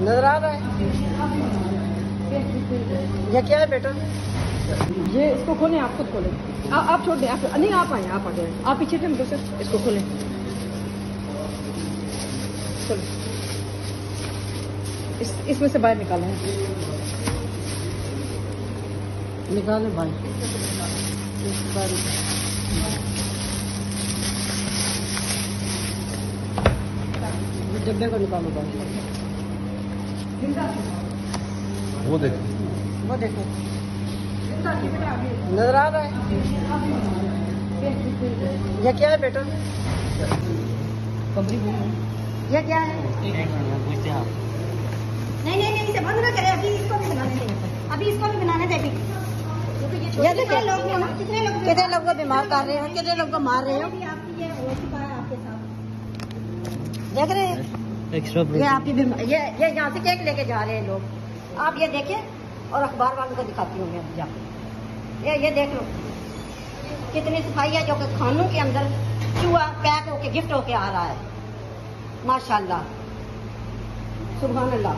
नज़र आ रहा है? ये क्या है बेटा? ये इसको खोलें आप खुद खोलें। आ, आप छोड़ दें आप नहीं आप आए आप आ जाए। आप पीछे थे सर इसको खोलें। खोलें। इस इसमें से बाहर निकालें। निकालें इस डब्बे को निकालो भाई। वो देखो। वो देखो। नज़र आ रहा है? यह क्या है बेटा? यह क्या है? नहीं नहीं नहीं इसे बंद ना करें। अभी इसको भी बनाने दें। अभी इसको भी बनाने दें अभी। ये देखिए कितने लोग कितने लोग कितने लोग को बीमार कर रहे हो? कितने लोग को मार रहे हो? आपकी ये हो चुका है आपके साथ। देख रहे हैं? ये आपकी ये ये यहाँ से केक लेके जा रहे हैं लोग। आप ये देखें और अखबार वालों को दिखाती हूँ मैं ये ये देख लो। कितनी सफ़ाई है जो कि खानों के अंदर चूहा, पैक होके, गिफ्ट होके आ रहा है। माशाल्लाह। सुबहान अल्लाह